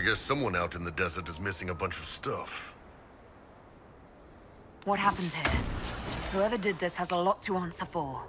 I guess someone out in the desert is missing a bunch of stuff. What happened here? Whoever did this has a lot to answer for.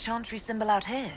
Chantry symbol out here.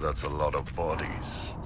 That's a lot of bodies.